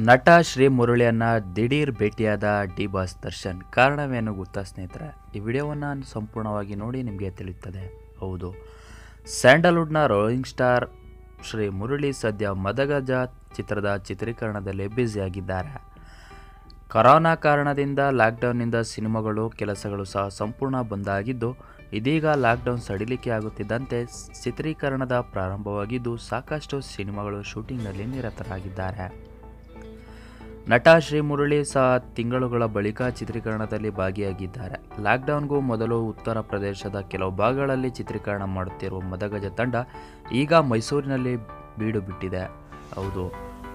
ನಟ ಶ್ರೀ ಮುರಳಿಯನ್ನ ದಿಢೀರ್ ಭೇಟಿಯಾದ ಡಿ ಬಾಸ್ ದರ್ಶನ್. ಕಾರಣವೇನು ಗೊತ್ತಾ ಸ್ನೇಹಿತರೆ? ಈ ವಿಡಿಯೋವನ್ನು ಸಂಪೂರ್ಣವಾಗಿ ನೋಡಿ ನಿಮಗೆ ತಿಳಿಯುತ್ತದೆ. ಹೌದು. ಸ್ಯಾಂಡಲ್ವುಡ್ನ ರೋಲಿಂಗ್ ಸ್ಟಾರ್ ಶ್ರೀ ಮುರಳಿ ಸದ್ಯ ಮದಗಜ ಚಿತ್ರದ ಚಿತ್ರೀಕರಣದಲ್ಲಿ ಬ್ಯುಸಿಯಾಗಿದ್ದಾರೆ. ಕೊರೋನಾ ಕಾರಣದಿಂದ ಲಾಕ್ಡೌನ್ನಿಂದ ಸಿನಿಮಾಗಳು, ಕೆಲಸಗಳು ಸಹ ಸಂಪೂರ್ಣ ಬಂದಾಗಿದ್ದು ಇದೀಗ ಲಾಕ್ಡೌನ್ ಸಡಿಲಿಕೆ ಆಗುತ್ತಿದ್ದಂತೆ ಚಿತ್ರೀಕರಣದ ಪ್ರಾರಂಭವಾಗಿದ್ದು ಸಾಕಷ್ಟು ಸಿನಿಮಾಗಳು ಶೂಟಿಂಗ್ನಲ್ಲಿ ನಿರತರಾಗಿದ್ದಾರೆ. ನಟ ಶ್ರೀ ಮುರಳಿ ಸಹ ತಿಂಗಳುಗಳ ಬಳಿಕ ಚಿತ್ರೀಕರಣದಲ್ಲಿ ಭಾಗಿಯಾಗಿದ್ದಾರೆ. ಲಾಕ್ಡೌನ್ಗೂ ಮೊದಲು ಉತ್ತರ ಪ್ರದೇಶದ ಕೆಲವು ಭಾಗಗಳಲ್ಲಿ ಚಿತ್ರೀಕರಣ ಮಾಡುತ್ತಿರುವ ಮದಗಜ ತಂಡ ಈಗ ಮೈಸೂರಿನಲ್ಲಿ ಬೀಡು ಬಿಟ್ಟಿದೆ. ಹೌದು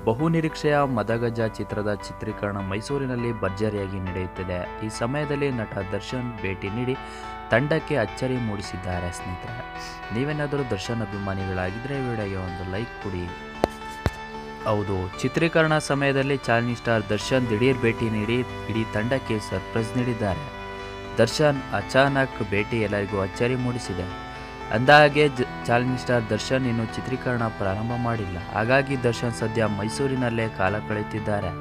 ಬಹುನಿರೀಕ್ಷೆಯ ಮದಗಜ ಚಿತ್ರದ ಚಿತ್ರೀಕರಣ ಮೈಸೂರಿನಲ್ಲಿ ಭರ್ಜರಿಯಾಗಿ ನಡೆಯುತ್ತಿದೆ. ಈ ಸಮಯದಲ್ಲಿ ನಟ ದರ್ಶನ್ ಭೇಟಿ ನೀಡಿ ತಂಡಕ್ಕೆ ಅಚ್ಚರಿ ಮೂಡಿಸಿದ್ದಾರೆ ಸ್ನೇಹಿತರೆ. ನೀವೇನಾದರೂ ದರ್ಶನ್ ಅಭಿಮಾನಿಗಳಾಗಿದ್ದರೆ ವಿಡಿಯೋಗೆ ಒಂದು ಲೈಕ್ ಕೊಡಿ. ಹೌದು. ಚಿತ್ರೀಕರಣ ಸಮಯದಲ್ಲಿ ಚಾಲೆಂಜ್ ಸ್ಟಾರ್ ದರ್ಶನ್ ದಿಢೀರ್ ಭೇಟಿ ನೀಡಿ ಇಡೀ ತಂಡಕ್ಕೆ ಸರ್ಪ್ರೈಸ್ ನೀಡಿದ್ದಾರೆ. ದರ್ಶನ್ ಅಚಾನಕ್ ಭೇಟಿ ಎಲ್ಲರಿಗೂ ಅಚ್ಚರಿ ಮೂಡಿಸಿದೆ. ಅಂದಹಾಗೆ, ಜ ಚಾಲೆಂಜ್ ಸ್ಟಾರ್ ದರ್ಶನ್ ಇನ್ನು ಚಿತ್ರೀಕರಣ ಪ್ರಾರಂಭ ಮಾಡಿಲ್ಲ. ಹಾಗಾಗಿ ದರ್ಶನ್ ಸದ್ಯ ಮೈಸೂರಿನಲ್ಲೇ ಕಾಲ ಕಳೆಯುತ್ತಿದ್ದಾರೆ.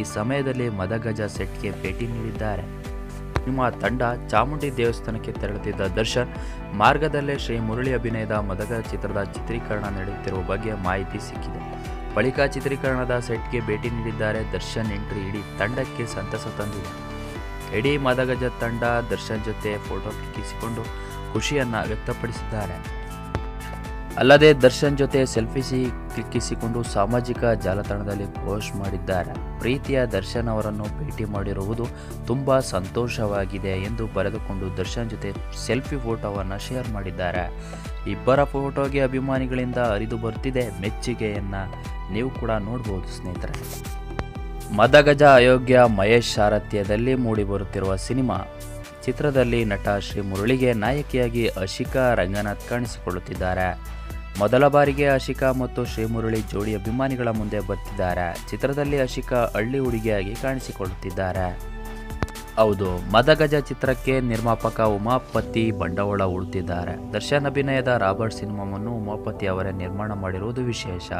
ಈ ಸಮಯದಲ್ಲಿ ಮದಗಜ ಸೆಟ್ಗೆ ಭೇಟಿ ನೀಡಿದ್ದಾರೆ. ನಿಮ್ಮ ತಂಡ ಚಾಮುಂಡಿ ದೇವಸ್ಥಾನಕ್ಕೆ ತೆರಳುತ್ತಿದ್ದ ದರ್ಶನ್, ಮಾರ್ಗದಲ್ಲೇ ಶ್ರೀ ಮುರಳಿ ಅಭಿನಯದ ಮದಗ ಚಿತ್ರದ ಚಿತ್ರೀಕರಣ ನಡೆಯುತ್ತಿರುವ ಬಗ್ಗೆ ಮಾಹಿತಿ ಸಿಕ್ಕಿದೆ. ಬಳಿಕ ಚಿತ್ರೀಕರಣದ ಸೆಟ್ಗೆ ಭೇಟಿ ನೀಡಿದ್ದಾರೆ ದರ್ಶನ್ ಎಂಟ್ರಿ ಇಡೀ ತಂಡಕ್ಕೆ ಸಂತಸ ತಂದಿದೆ. ಇಡೀ ಮದಗಜ ತಂಡ ದರ್ಶನ್ ಜೊತೆ ಫೋಟೋ ಕ್ಲಿಕ್ಕಿಸಿಕೊಂಡು ಖುಷಿಯನ್ನು ವ್ಯಕ್ತಪಡಿಸಿದ್ದಾರೆ. ಅಲ್ಲದೆ ದರ್ಶನ್ ಜೊತೆ ಸೆಲ್ಫಿಸಿ ಕ್ಲಿಕ್ಕಿಸಿಕೊಂಡು ಸಾಮಾಜಿಕ ಜಾಲತಾಣದಲ್ಲಿ ಪೋಸ್ಟ್ ಮಾಡಿದ್ದಾರೆ. ಪ್ರೀತಿಯ ದರ್ಶನ್ ಅವರನ್ನು ಭೇಟಿ ಮಾಡಿರುವುದು ತುಂಬ ಸಂತೋಷವಾಗಿದೆ ಎಂದು ಬರೆದುಕೊಂಡು ದರ್ಶನ್ ಜೊತೆ ಸೆಲ್ಫಿ ಫೋಟೋವನ್ನು ಶೇರ್ ಮಾಡಿದ್ದಾರೆ. ಇಬ್ಬರ ಫೋಟೋಗೆ ಅಭಿಮಾನಿಗಳಿಂದ ಹರಿದು ಬರ್ತಿದೆ ಮೆಚ್ಚುಗೆಯನ್ನು. ನೀವು ಕೂಡ ನೋಡ್ಬೋದು ಸ್ನೇಹಿತರೆ. ಮದಗಜ ಅಯೋಗ್ಯ ಮಹೇಶ್ ಸಾರಥ್ಯದಲ್ಲಿ ಮೂಡಿಬರುತ್ತಿರುವ ಸಿನಿಮಾ. ಚಿತ್ರದಲ್ಲಿ ನಟ ಶ್ರೀ ಮುರಳಿಗೆ ನಾಯಕಿಯಾಗಿ ಅಶಿಕಾ ರಂಗನಾಥ್ ಕಾಣಿಸಿಕೊಳ್ಳುತ್ತಿದ್ದಾರೆ. ಮೊದಲ ಬಾರಿಗೆ ಅಶಿಕಾ ಮತ್ತು ಶ್ರೀ ಮುರಳಿ ಜೋಡಿ ಅಭಿಮಾನಿಗಳ ಮುಂದೆ ಬರ್ತಿದ್ದಾರೆ. ಚಿತ್ರದಲ್ಲಿ ಅಶಿಕಾ ಹಳ್ಳಿ ಹುಡುಗಿಯಾಗಿ ಕಾಣಿಸಿಕೊಳ್ಳುತ್ತಿದ್ದಾರೆ. ಹೌದು, ಮದಗಜ ಚಿತ್ರಕ್ಕೆ ನಿರ್ಮಾಪಕ ಉಮಾಪತಿ ಬಂಡವಾಳ ಹೂಡುತ್ತಿದ್ದಾರೆ ದರ್ಶನ್ ಅಭಿನಯದ ರಾಬರ್ಟ್ ಸಿನಿಮಾವನ್ನು ಉಮಾಪತಿ ಅವರೇ ನಿರ್ಮಾಣ ಮಾಡಿರುವುದು ವಿಶೇಷ.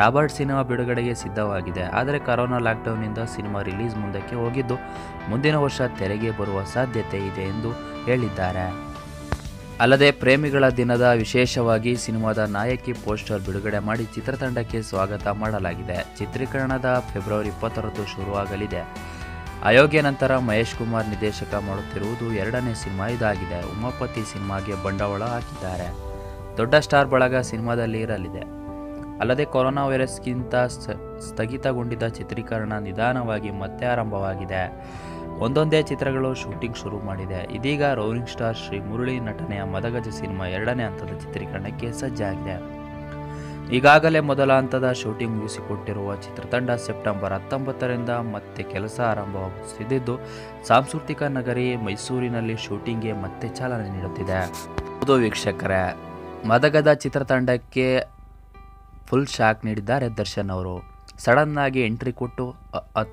ರಾಬರ್ಟ್ ಸಿನಿಮಾ ಬಿಡುಗಡೆಗೆ ಸಿದ್ಧವಾಗಿದೆ. ಆದರೆ ಕರೋನಾ ಲಾಕ್ಡೌನ್ನಿಂದ ಸಿನಿಮಾ ರಿಲೀಸ್ ಮುಂದಕ್ಕೆ ಹೋಗಿದ್ದು, ಮುಂದಿನ ವರ್ಷ ತೆರೆಗೆ ಬರುವ ಸಾಧ್ಯತೆ ಇದೆ ಎಂದು ಹೇಳಿದ್ದಾರೆ. ಅಲ್ಲದೆ ಪ್ರೇಮಿಗಳ ದಿನದ ವಿಶೇಷವಾಗಿ ಸಿನಿಮಾದ ನಾಯಕಿ ಪೋಸ್ಟರ್ ಬಿಡುಗಡೆ ಮಾಡಿ ಚಿತ್ರತಂಡಕ್ಕೆ ಸ್ವಾಗತ ಮಾಡಲಾಗಿದೆ. ಚಿತ್ರೀಕರಣದ ಫೆಬ್ರವರಿ ಇಪ್ಪತ್ತರಂದು ಶುರುವಾಗಲಿದೆ. ಅಯೋಗ್ಯ ನಂತರ ಮಹೇಶ್ ಕುಮಾರ್ ನಿರ್ದೇಶಕ ಮಾಡುತ್ತಿರುವುದು ಎರಡನೇ ಸಿನಿಮಾ ಇದಾಗಿದೆ. ಉಮಾಪತಿ ಸಿನಿಮಾಗೆ ಬಂಡವಾಳ ಹಾಕಿದ್ದಾರೆ. ದೊಡ್ಡ ಸ್ಟಾರ್ ಬಳಗ ಸಿನಿಮಾದಲ್ಲಿ ಇರಲಿದೆ. ಅಲ್ಲದೆ ಕೊರೋನಾ ವೈರಸ್ಗಿಂತ ಸ್ಥಗಿತಗೊಂಡಿದ್ದ ಚಿತ್ರೀಕರಣ ನಿಧಾನವಾಗಿ ಮತ್ತೆ ಆರಂಭವಾಗಿದೆ. ಒಂದೊಂದೇ ಚಿತ್ರಗಳು ಶೂಟಿಂಗ್ ಶುರು ಮಾಡಿದೆ. ಇದೀಗ ರೋಲಿಂಗ್ ಸ್ಟಾರ್ ಶ್ರೀ ಮುರಳಿ ನಟನೆಯ ಮದಗಜ ಸಿನಿಮಾ ಎರಡನೇ ಹಂತದ ಚಿತ್ರೀಕರಣಕ್ಕೆ ಸಜ್ಜಾಗಿದೆ. ಈಗಾಗಲೇ ಮೊದಲ ಹಂತದ ಶೂಟಿಂಗ್ ಮುಗಿಸಿಕೊಟ್ಟಿರುವ ಚಿತ್ರತಂಡ ಸೆಪ್ಟೆಂಬರ್ ಹತ್ತೊಂಬತ್ತರಿಂದ ಮತ್ತೆ ಕೆಲಸ ಆರಂಭವಾಗುತ್ತಿದ್ದು, ಸಾಂಸ್ಕೃತಿಕ ನಗರಿ ಮೈಸೂರಿನಲ್ಲಿ ಶೂಟಿಂಗ್ಗೆ ಮತ್ತೆ ಚಾಲನೆ ನೀಡುತ್ತಿದೆ. ಹೌದು ವೀಕ್ಷಕರೇ, ಮದಗದ ಚಿತ್ರತಂಡಕ್ಕೆ ಫುಲ್ ಶಾಕ್ ನೀಡಿದ್ದಾರೆ ದರ್ಶನ್ ಅವರು. ಸಡನ್ ಆಗಿ ಎಂಟ್ರಿ ಕೊಟ್ಟು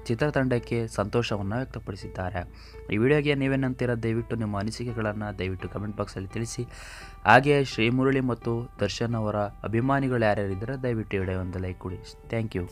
ಚಿತ್ರತಂಡಕ್ಕೆ ಸಂತೋಷವನ್ನು ವ್ಯಕ್ತಪಡಿಸಿದ್ದಾರೆ. ಈ ವಿಡಿಯೋಗೆ ನೀವೇನಂತೀರ? ದಯವಿಟ್ಟು ನಿಮ್ಮ ಅನಿಸಿಕೆಗಳನ್ನು ದಯವಿಟ್ಟು ಕಮೆಂಟ್ ಬಾಕ್ಸಲ್ಲಿ ತಿಳಿಸಿ. ಹಾಗೆಯೇ ಶ್ರೀ ಮುರಳಿ ಮತ್ತು ದರ್ಶನ್ ಅವರ ಅಭಿಮಾನಿಗಳು ಯಾರ್ಯಾರಿದ್ದಾರೆ, ದಯವಿಟ್ಟು ವಿಡಿಯೋ ಒಂದು ಲೈಕ್ ಕೊಡಿ. Thank you.